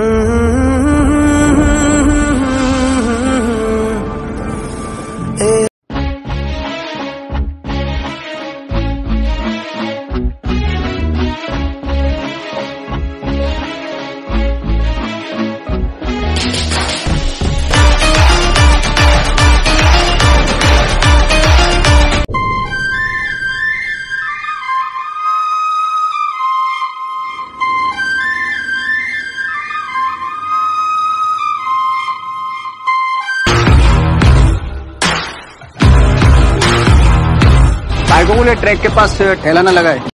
Mm. भाई को track के पास ठेला ना लगाए।